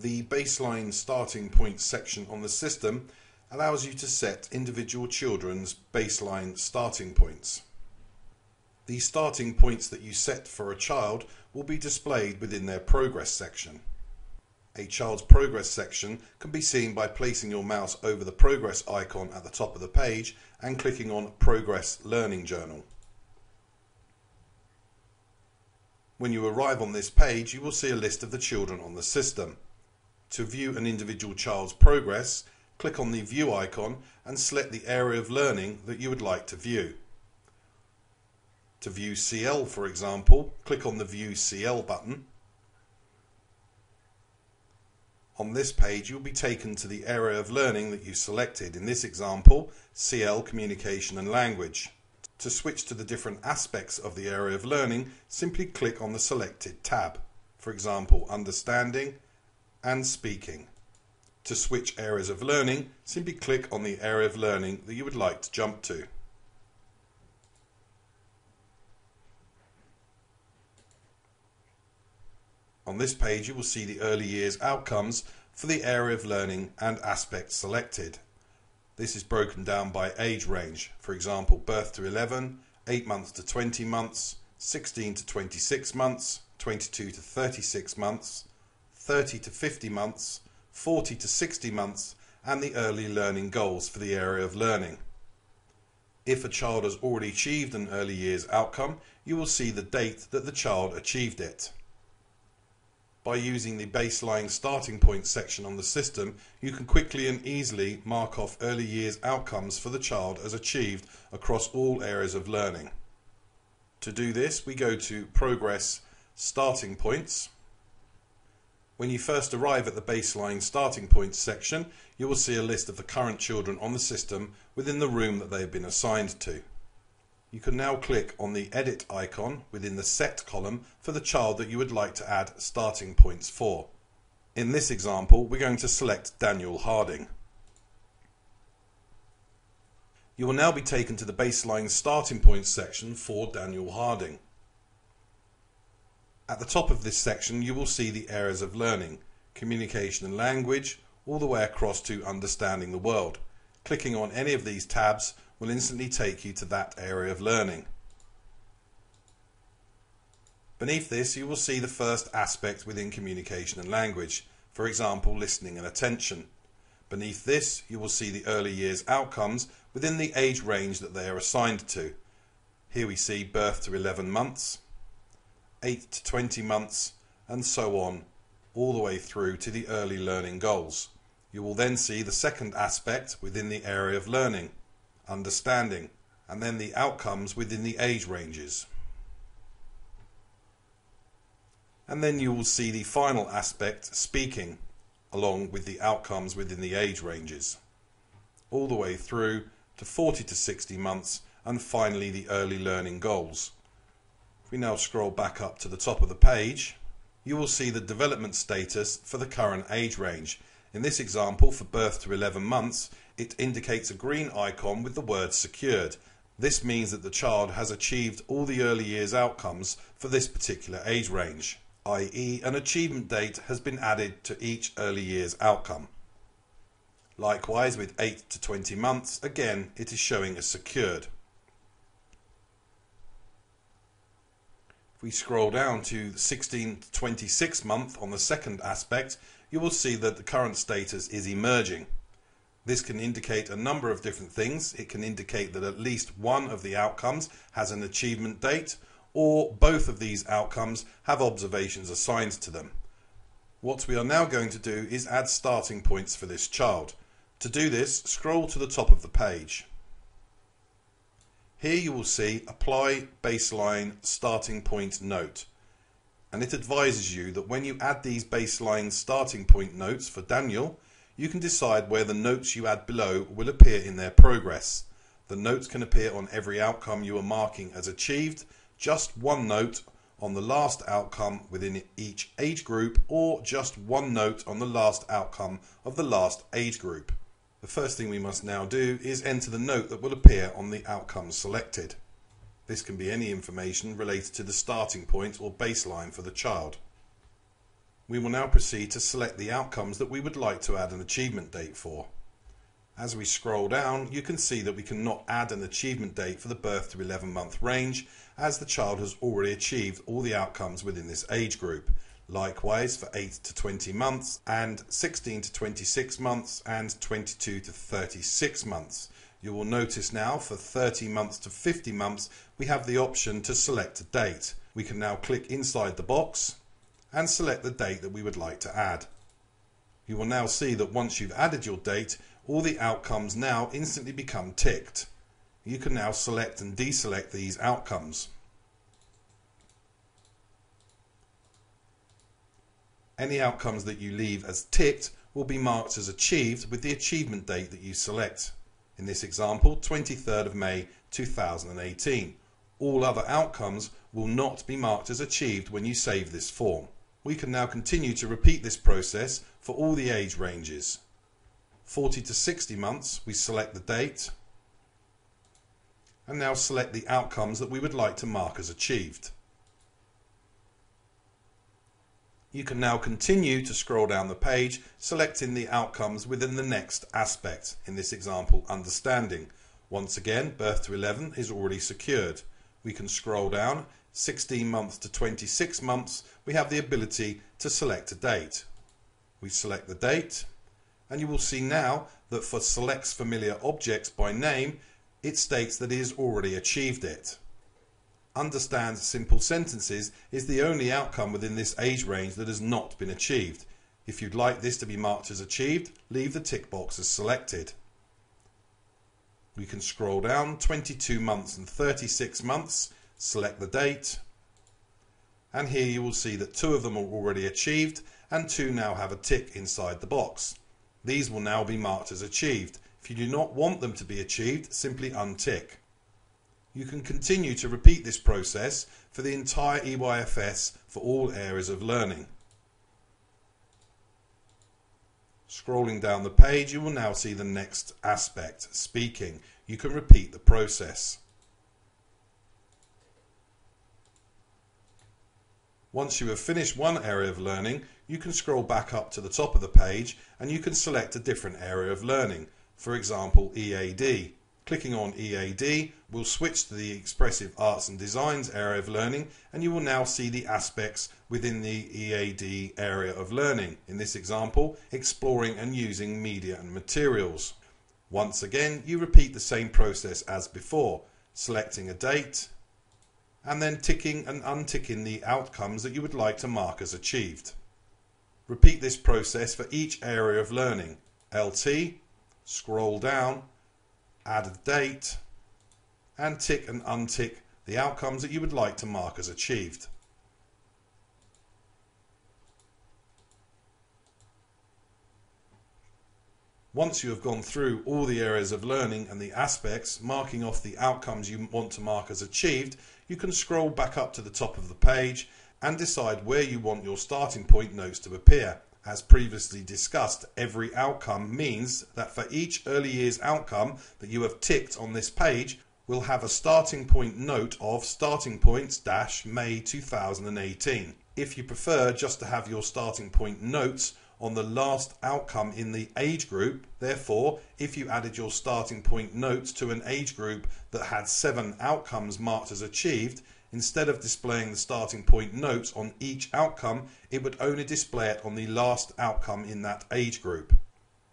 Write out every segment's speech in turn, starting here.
The baseline starting point section on the system allows you to set individual children's baseline starting points. The starting points that you set for a child will be displayed within their progress section. A child's progress section can be seen by placing your mouse over the progress icon at the top of the page and clicking on Progress Learning Journal. When you arrive on this page, you will see a list of the children on the system. To view an individual child's progress, click on the View icon and select the area of learning that you would like to view. To view CL, for example, click on the View CL button. On this page, you'll be taken to the area of learning that you selected. In this example, CL Communication and Language. To switch to the different aspects of the area of learning, simply click on the selected tab. For example, Understanding, and speaking. To switch areas of learning, simply click on the area of learning that you would like to jump to. On this page you will see the early years outcomes for the area of learning and aspects selected. This is broken down by age range, for example birth to 11, 8 months to 20 months, 16 to 26 months, 22 to 36 months, 30 to 50 months, 40 to 60 months, and the early learning goals for the area of learning. If a child has already achieved an early years outcome, you will see the date that the child achieved it. By using the baseline starting point section on the system, you can quickly and easily mark off early years outcomes for the child as achieved across all areas of learning. To do this, we go to Progress Starting Points when you first arrive at the baseline starting points section, you will see a list of the current children on the system within the room that they have been assigned to. You can now click on the Edit icon within the Set column for the child that you would like to add starting points for. In this example, we're going to select Daniel Harding. You will now be taken to the baseline starting points section for Daniel Harding. At the top of this section you will see the areas of learning, communication and language, all the way across to understanding the world. Clicking on any of these tabs will instantly take you to that area of learning. Beneath this you will see the first aspect within communication and language, for example listening and attention. Beneath this you will see the early years outcomes within the age range that they are assigned to. Here we see birth to 11 months, 8 to 20 months, and so on, all the way through to the early learning goals. You will then see the second aspect within the area of learning, understanding, and then the outcomes within the age ranges. And then you will see the final aspect, speaking, along with the outcomes within the age ranges, all the way through to 40 to 60 months, and finally the early learning goals we now scroll back up to the top of the page, you will see the development status for the current age range. In this example, for birth to 11 months, it indicates a green icon with the word secured. This means that the child has achieved all the early years outcomes for this particular age range, i.e. an achievement date has been added to each early years outcome. Likewise with 8 to 20 months, again it is showing as secured. We scroll down to 16 to 26 month on the second aspect, you will see that the current status is emerging. This can indicate a number of different things. It can indicate that at least one of the outcomes has an achievement date, or both of these outcomes have observations assigned to them. What we are now going to do is add starting points for this child. To do this, scroll to the top of the page. Here you will see apply baseline starting point note and it advises you that when you add these baseline starting point notes for Daniel you can decide where the notes you add below will appear in their progress. The notes can appear on every outcome you are marking as achieved, just one note on the last outcome within each age group or just one note on the last outcome of the last age group. The first thing we must now do is enter the note that will appear on the outcomes selected. This can be any information related to the starting point or baseline for the child. We will now proceed to select the outcomes that we would like to add an achievement date for. As we scroll down, you can see that we cannot add an achievement date for the birth to 11 month range as the child has already achieved all the outcomes within this age group. Likewise for 8 to 20 months and 16 to 26 months and 22 to 36 months. You will notice now for 30 months to 50 months we have the option to select a date. We can now click inside the box and select the date that we would like to add. You will now see that once you've added your date all the outcomes now instantly become ticked. You can now select and deselect these outcomes. Any outcomes that you leave as ticked will be marked as achieved with the achievement date that you select. In this example, 23rd of May 2018. All other outcomes will not be marked as achieved when you save this form. We can now continue to repeat this process for all the age ranges. 40 to 60 months, we select the date and now select the outcomes that we would like to mark as achieved. You can now continue to scroll down the page, selecting the outcomes within the next aspect, in this example, understanding. Once again, birth to 11 is already secured. We can scroll down, 16 months to 26 months, we have the ability to select a date. We select the date, and you will see now that for selects familiar objects by name, it states that it has already achieved it understands simple sentences is the only outcome within this age range that has not been achieved. If you'd like this to be marked as achieved, leave the tick box as selected. We can scroll down 22 months and 36 months, select the date, and here you will see that two of them are already achieved and two now have a tick inside the box. These will now be marked as achieved. If you do not want them to be achieved, simply untick. You can continue to repeat this process for the entire EYFS for all areas of learning. Scrolling down the page, you will now see the next aspect, speaking. You can repeat the process. Once you have finished one area of learning, you can scroll back up to the top of the page and you can select a different area of learning, for example EAD. Clicking on EAD will switch to the Expressive Arts and Designs area of learning and you will now see the aspects within the EAD area of learning. In this example, exploring and using media and materials. Once again, you repeat the same process as before, selecting a date and then ticking and unticking the outcomes that you would like to mark as achieved. Repeat this process for each area of learning. LT, scroll down add a date, and tick and untick the outcomes that you would like to mark as achieved. Once you have gone through all the areas of learning and the aspects, marking off the outcomes you want to mark as achieved, you can scroll back up to the top of the page and decide where you want your starting point notes to appear. As previously discussed, every outcome means that for each early years outcome that you have ticked on this page, we'll have a starting point note of starting points dash May 2018. If you prefer just to have your starting point notes on the last outcome in the age group, therefore, if you added your starting point notes to an age group that had seven outcomes marked as achieved, Instead of displaying the starting point notes on each outcome, it would only display it on the last outcome in that age group.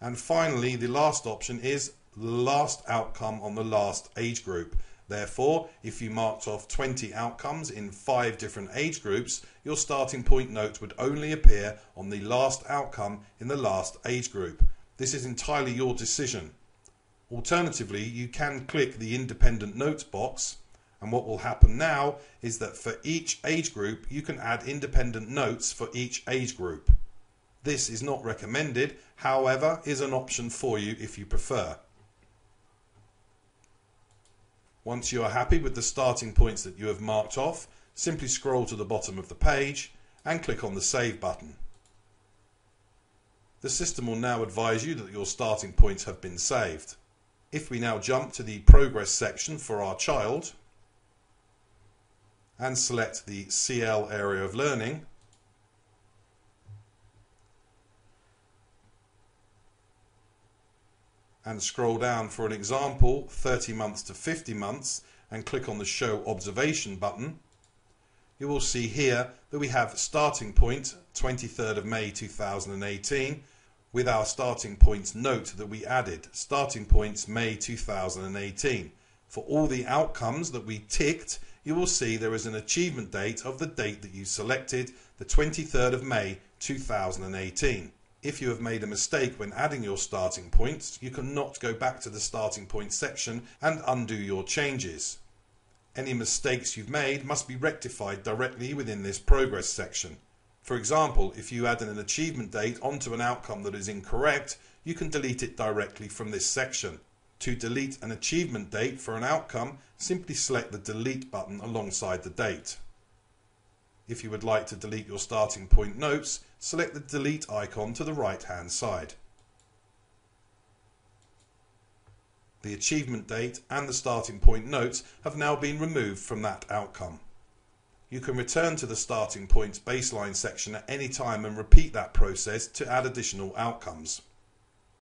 And finally, the last option is last outcome on the last age group. Therefore, if you marked off 20 outcomes in five different age groups, your starting point notes would only appear on the last outcome in the last age group. This is entirely your decision. Alternatively, you can click the independent notes box and what will happen now is that for each age group, you can add independent notes for each age group. This is not recommended, however, is an option for you if you prefer. Once you are happy with the starting points that you have marked off, simply scroll to the bottom of the page and click on the Save button. The system will now advise you that your starting points have been saved. If we now jump to the Progress section for our child, and select the CL area of learning. And scroll down for an example, 30 months to 50 months, and click on the Show Observation button. You will see here that we have starting point 23rd of May 2018 with our starting points note that we added starting points May 2018 for all the outcomes that we ticked you will see there is an achievement date of the date that you selected the 23rd of May 2018 if you have made a mistake when adding your starting points, you cannot go back to the starting point section and undo your changes. Any mistakes you've made must be rectified directly within this progress section. For example, if you add an achievement date onto an outcome that is incorrect, you can delete it directly from this section. To delete an achievement date for an outcome, simply select the delete button alongside the date. If you would like to delete your starting point notes, select the delete icon to the right hand side. The achievement date and the starting point notes have now been removed from that outcome. You can return to the starting points baseline section at any time and repeat that process to add additional outcomes.